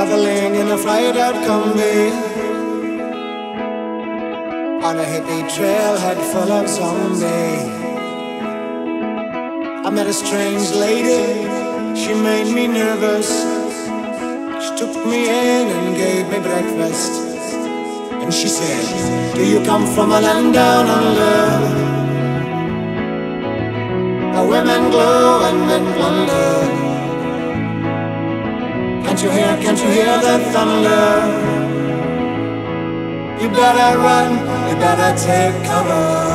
in a fried out combi On a hippie trailhead full of zombies. I met a strange lady, she made me nervous. She took me in and gave me breakfast. And she said, do you come from a land down under? Where women glow and men plunder can't you hear, can't you hear the thunder? You better run, you better take cover.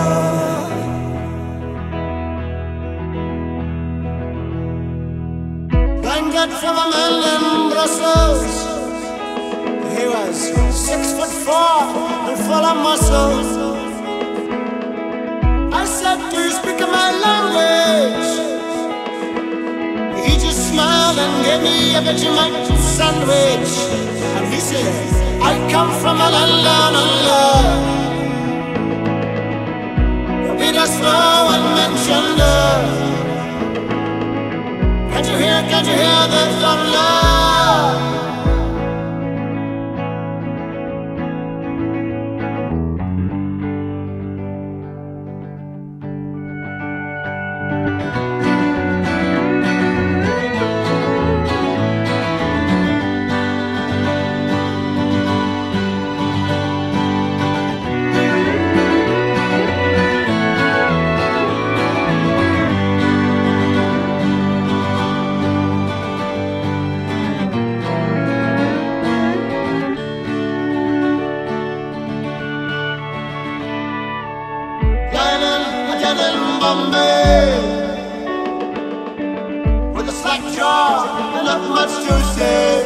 Blanket from a man in Brussels. He was six foot four and full of muscles gave me a Vegemite sandwich And he said, I come from a land down under The beat is slow and mentioned Can't you hear, can't you hear the thunder? in Bombay with a slack jaw and not much to say.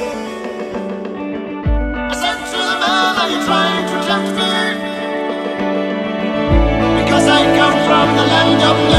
I said to the man, Are you trying to tempt me? Because I come from the land of.